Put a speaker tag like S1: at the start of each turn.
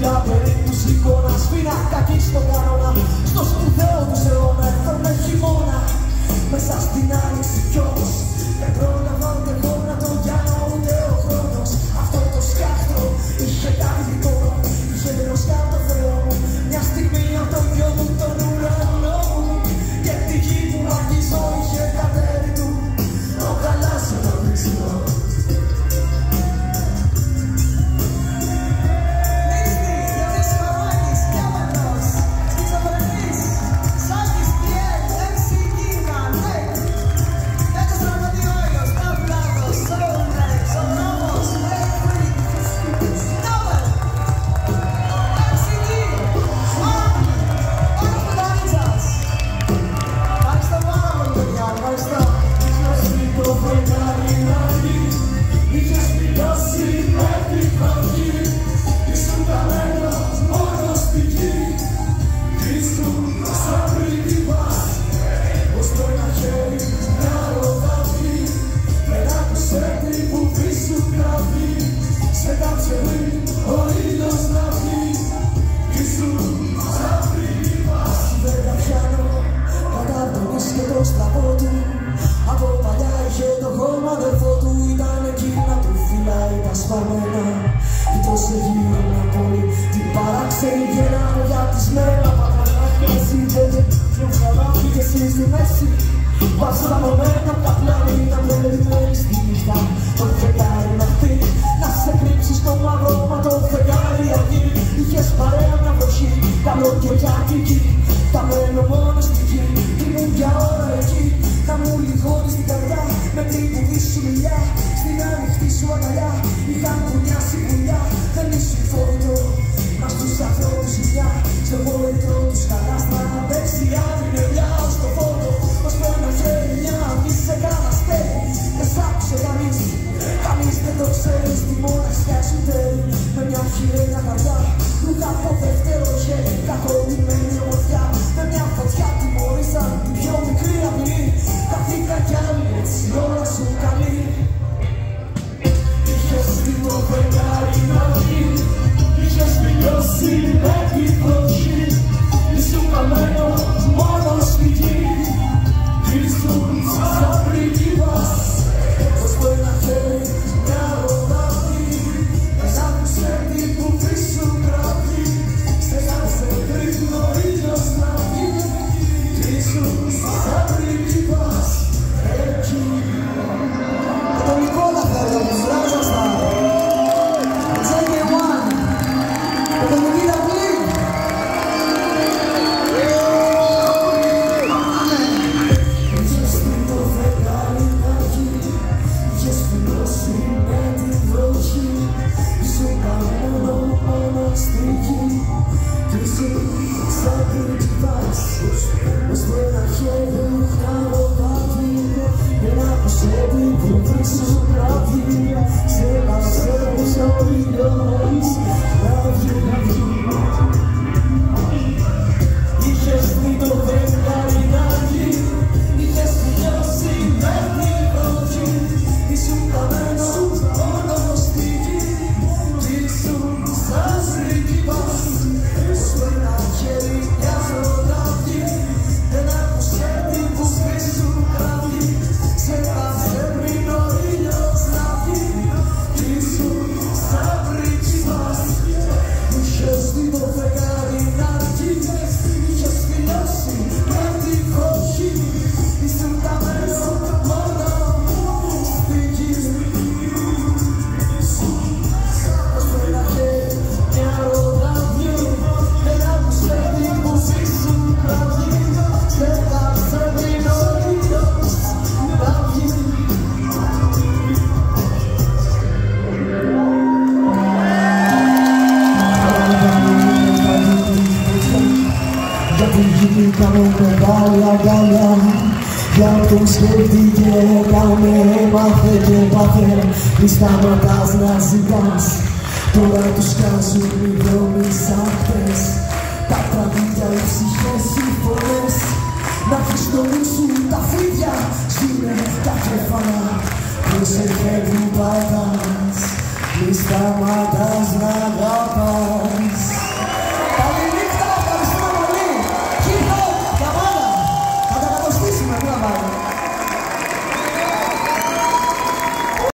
S1: Φίλα περίπου σηκώνα σφίνα Κακή στο κάνω παράξενη γένα για τις μέρα Πατρανάκια εσύ δεν πιο χαράκι και εσύ στη μέση Βασανωμένα τα πλάνη να περιμένεις τη νύχτα Το φεγγάρι να χτεί Να σε κρύψει στο μαύρο μα το φεγγάρι αργεί Είχες παρέα μια βροχή καλοκαιριάτικη Τα μένω μόνο στη γη Ήμουν για ώρα εκεί Να μου λιγώνεις την καρδιά Με την πουδή σου μιλιά Στην ανοιχτή σου αγκαλιά Είχα κουνιάσει πουλιά ανθρώπους μια Στο βόλετο τους χαλάστρα Δεξιά την ελιά ως το φώτο Ως το ένα χέρι μια αυγή σε κάνα στέλνει Δεν σ' άκουσε κανείς. Κανείς δεν το ξέρει Στη μοναξιά σου τέλει Με μια χειρένα καρδιά Λούκα από δεύτερο χέρι Κακοποιημένη ομορφιά. Με μια φωτιά τιμωρήσαν Την πιο μικρή απειλή Καθήκα κι άλλη έτσι όλα σου καλή πρίγκιπας Ως το ένα χέρι μια ροδαβή Δεν άκουσε την κουμπί σου γραφή Σε πασέρες ο ήλιος να βγει
S2: Γιατί γινήκαμε μεγάλη αγκαλιά Για τον σκέφτηκε, έκανε, έμαθε και πάθε Μη σταματάς να ζητάς Τώρα τους κάζουν οι δρόμοι σαν χτες Τα τραγούδια, οι ψυχές, οι φωνές Να βρεις το νου σου τα φρύδια Σβήνε τα κεφάλα Προσεχεύουν πατάς Μη σταματάς να αγαπάς